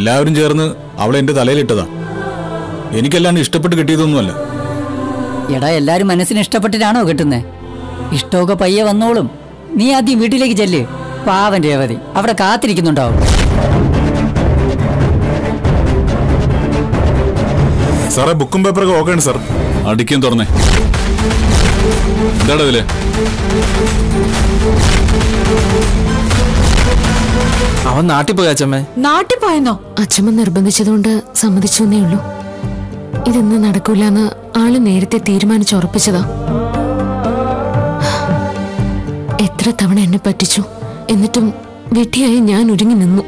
എല്ലാവരും ചേർന്ന് അവളെ എന്റെ തലയിലിട്ടതാ. എനിക്കല്ലാണ്ട് ഇഷ്ടപ്പെട്ട് കിട്ടിയതൊന്നുമല്ല. എടാ എല്ലാരും മനസ്സിന് ഇഷ്ടപ്പെട്ടിട്ടാണോ കിട്ടുന്നേ? ഇഷ്ടമൊക്കെ പയ്യെ വന്നോളും. നീ ആദ്യം വീട്ടിലേക്ക് ചെല്ല്. പാവൻ രേവതി അവിടെ കാത്തിരിക്കുന്നുണ്ടാവും സാറേ ബുക്കും പേപ്പറൊക്കെ ഓക്കെയാണ് സാർ. അടിക്കും തുറന്നേ. എന്താടാ ഇതിൽ? അവൻ നാട്ടിൽ പോയി അച്ഛമ്മേ. നാട്ടിൽ പോയെന്നോ? അച്ഛമ്മ നിർബന്ധിച്ചതുകൊണ്ട് സമ്മതിച്ചു എന്നേ ഉള്ളൂ. ഇതൊന്നും നടക്കൂലെന്ന് ആൾ നേരത്തെ തീരുമാനിച്ചുറപ്പിച്ചതാ. എത്ര തവണ എന്നെ പറ്റിച്ചു. എന്നിട്ടും വെട്ടിയായി ഞാൻ ഒരുങ്ങി നിന്നു.